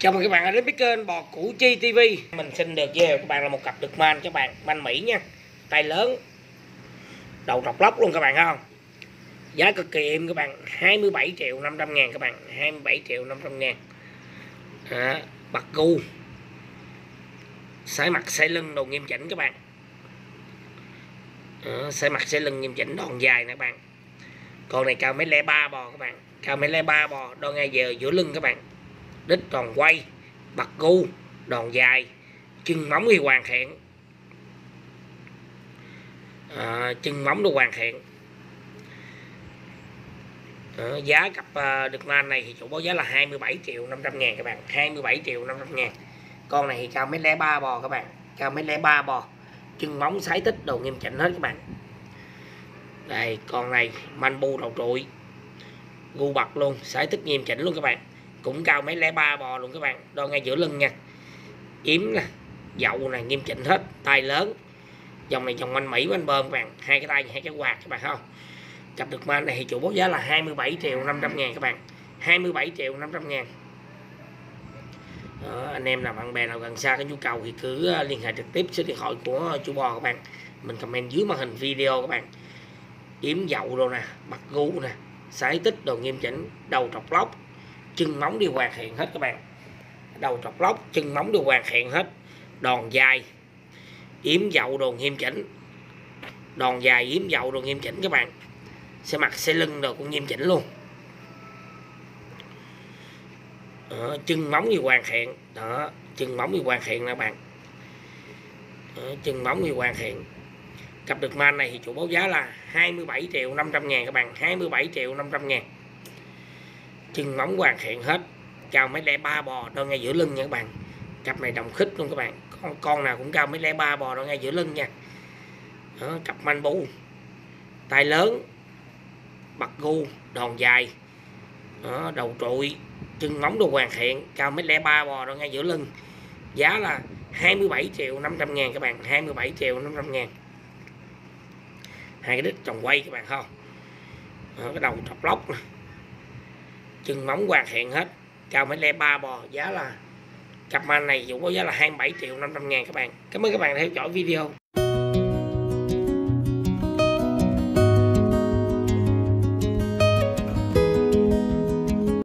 Chào mừng các bạn đến với kênh Bò Củ Chi TV Mình xin được giới thiệu các bạn là một cặp đực man cho các bạn Man Mỹ nha. Tay lớn Đầu trọc lóc luôn các bạn không? Giá cực kỳ êm các bạn 27 triệu 500 ngàn các bạn 27 triệu 500 ngàn. À, Bạc gu Sải mặt sải lưng đồ nghiêm chỉnh các bạn. À, Sải mặt sải lưng nghiêm chỉnh đòn dài nè các bạn. Con này cao mấy lẻ ba bò các bạn Cao mấy lẻ ba bò đo ngay giờ giữa lưng các bạn đít toàn quay bật gu đòn dài chân móng thì hoàn thiện. À, chân móng được hoàn thiện. À, giá cặp à, đực man này thì chủ báo giá là 27 triệu 500 ngàn các bạn 27 triệu 500 ngàn. Con này thì cao mấy lẻ ba bò các bạn cao mấy lẻ ba bò. Chân móng sái tích đồ nghiêm chỉnh hết các bạn. Đây con này manh bu đầu trụi gu bật luôn sái tích nghiêm chỉnh luôn các bạn cũng cao mấy lẻ ba bò luôn các bạn. Đo ngay giữa lưng nha. Yếm nè dậu này nghiêm chỉnh hết. Tay lớn. Dòng này dòng anh mỹ anh bơm các bạn. Hai cái tay hai cái quạt các bạn không? Cặp được ma này thì chủ báo giá là 27 triệu 500 ngàn các bạn. 27 triệu 500 ngàn. Đó, anh em nào bạn bè nào gần xa có nhu cầu thì cứ à, liên hệ trực tiếp số điện thoại của chú bò các bạn. Mình comment dưới màn hình video các bạn. Yếm dậu rồi nè mặt gu nè sái tích đồ nghiêm chỉnh đầu trọc lóc chân móng đi hoàn thiện hết các bạn. Đầu trọc lóc chân móng đi hoàn thiện hết. Đòn dài yếm dậu đồ nghiêm chỉnh. Đòn dài yếm dậu đồ nghiêm chỉnh các bạn. Xe mặt xe lưng rồi cũng nghiêm chỉnh luôn. Đó, chân móng thì hoàn thiện. Đó chân móng thì hoàn thiện nè bạn. Đó, chân móng thì hoàn thiện. Cặp được man này thì chủ báo giá là 27 triệu 500 ngàn các bạn. 27 triệu 500 ngàn chân móng hoàn thiện hết. Cao mấy lẻ ba bò đo ngay giữa lưng nha các bạn. Cặp này đồng khích luôn các bạn. Con con nào cũng cao mấy lẻ ba bò đo ngay giữa lưng nha. Đó, cặp manh bu tay lớn. Bật gu. Đòn dài. Đó, đầu trụi. Chân móng đồ hoàn thiện. Cao mấy lẻ ba bò đo ngay giữa lưng. Giá là 27 triệu 500 ngàn các bạn. 27 triệu 500 ngàn. Hai cái đít tròn quay các bạn không đó, cái đầu trọc lóc này chân móng hoàn thiện hết. Cao mấy le ba bò, giá là cặp ma này dũng có giá là 27 triệu 500 ngàn các bạn. Cảm ơn các bạn đã theo dõi video.